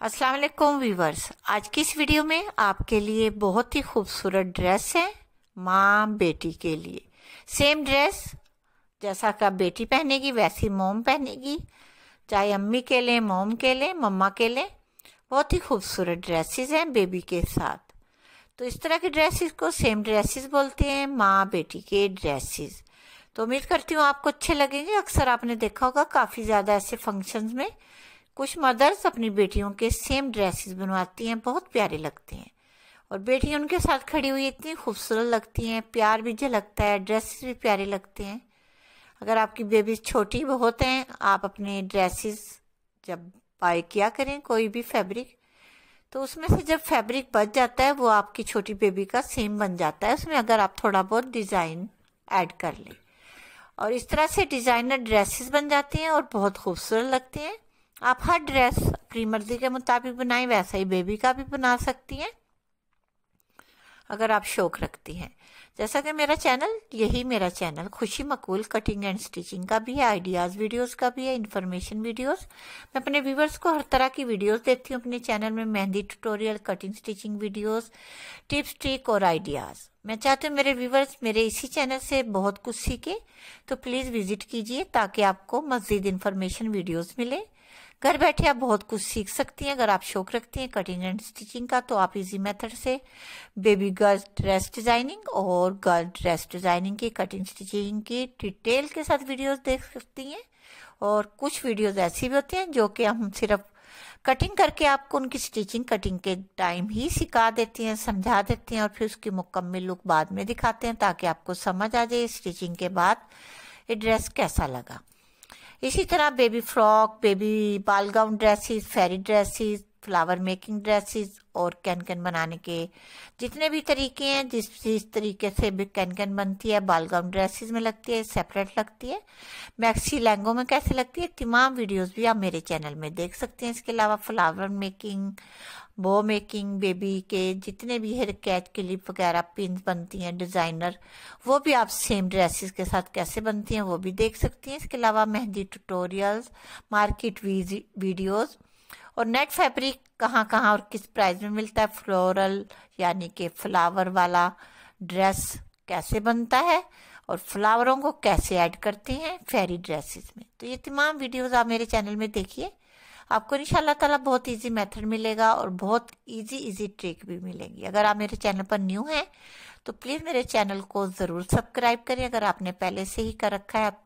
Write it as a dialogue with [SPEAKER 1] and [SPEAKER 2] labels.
[SPEAKER 1] अस्सलाम वालेकुम वीवर्स आज की इस वीडियो में आपके लिए बहुत ही खूबसूरत ड्रेस है माँ बेटी के लिए। सेम ड्रेस, जैसा का बेटी पहनेगी, वैसी मोम पहनेगी। चाहे अम्मी के लिए मोम के लिए मम्मा के लिए बहुत ही खूबसूरत ड्रेसेस हैं बेबी के साथ। तो इस तरह के ड्रेसेस को सेम ड्रेसेस बोलते हैं, माँ बेटी के ड्रेसेस। तो उम्मीद करती हूँ आपको अच्छे लगेंगे। अक्सर आपने देखा होगा, काफ़ी ज़्यादा ऐसे फ़ंक्शंस में कुछ मदर्स अपनी बेटियों के सेम ड्रेसेस बनवाती हैं, बहुत प्यारे लगते हैं। और बेटियाँ उनके साथ खड़ी हुई इतनी खूबसूरत लगती हैं, प्यार भी झलकता है ड्रेसेस भी प्यारे लगते हैं। अगर आपकी बेबी छोटी बहुत हैं, आप अपने ड्रेसेस जब बाय किया करें कोई भी फैब्रिक तो उसमें से जब फैब्रिक बच जाता है, वो आपकी छोटी बेबी का सेम बन जाता है। उसमें अगर आप थोड़ा बहुत डिज़ाइन ऐड कर लें। और इस तरह से डिज़ाइनर ड्रेसेस बन जाते हैं और बहुत खूबसूरत लगते हैं। आप हर ड्रेस अपनी मर्ज़ी के मुताबिक बनाएँ, वैसा ही बेबी का भी बना सकती हैं, अगर आप शौक रखती हैं। जैसा कि मेरा चैनल, यही मेरा चैनल, खुशी मकूल कटिंग एंड स्टिचिंग का भी है आइडियाज़ वीडियोस का भी है इन्फॉर्मेशन वीडियोस मैं अपने व्यूवर्स को हर तरह की वीडियोस देती हूँ, अपने चैनल में mehndi tutorial cutting stitching videos tips trick और आइडियाज़ मैं चाहती हूँ मेरे व्यूवर्स मेरे इसी चैनल से बहुत कुछ सीखे तो प्लीज़ विज़िट कीजिए, ताकि आपको मज़ीद इन्फॉर्मेशन वीडियोज़ मिले। घर बैठे आप बहुत कुछ सीख सकती हैं। अगर आप शौक रखती हैं कटिंग एंड स्टिचिंग का तो आप इजी मेथड से बेबी गर्ल ड्रेस डिज़ाइनिंग और गर्ल ड्रेस डिज़ाइनिंग की कटिंग स्टिचिंग की डिटेल के साथ वीडियोस देख सकती हैं। और कुछ वीडियोस ऐसी भी होती हैं जो कि हम सिर्फ़ कटिंग करके आपको उनकी स्टिचिंग कटिंग के टाइम ही सिखा देती हैं, समझा देती हैं और फिर उसकी मुकम्मल लुक बाद में दिखाते हैं ताकि आपको समझ आ जाए स्टिचिंग के बाद ये ड्रेस कैसा लगा। इसी तरह baby frock baby ball gown dresses fairy dresses flower making dresses और कैन कैन बनाने के जितने भी तरीके हैं, जिस जिस तरीके से भी कैन कैन बनती है बाल गाउन ड्रेसेस में लगती है, सेपरेट लगती है। मैक्सी लहंगों में कैसे लगती है, तमाम वीडियोस भी आप मेरे चैनल में देख सकते हैं। इसके अलावा flower making, bow making, baby के जितने भी हेयर कैच क्लिप वगैरह पिन बनती हैं, डिज़ाइनर, वो भी आप सेम ड्रेसेस के साथ कैसे बनती हैं, वो भी देख सकती हैं। इसके अलावा मेहंदी ट्यूटोरियल्स, मार्केट वीडियोस और नेट फैब्रिक कहाँ कहाँ और किस प्राइस में मिलता है? फ्लोरल, यानी कि फ्लावर वाला ड्रेस कैसे बनता है और फ्लावरों को कैसे ऐड करते हैं फेरी ड्रेसेस में? तो ये तमाम वीडियोस आप मेरे चैनल में देखिए। आपको इंशाल्लाह ताला बहुत इजी मेथड मिलेगा और बहुत इजी इजी ट्रिक भी मिलेंगी। अगर आप मेरे चैनल पर न्यू हैं तो प्लीज़ मेरे चैनल को ज़रूर सब्सक्राइब करें। अगर आपने पहले से ही कर रखा है, आप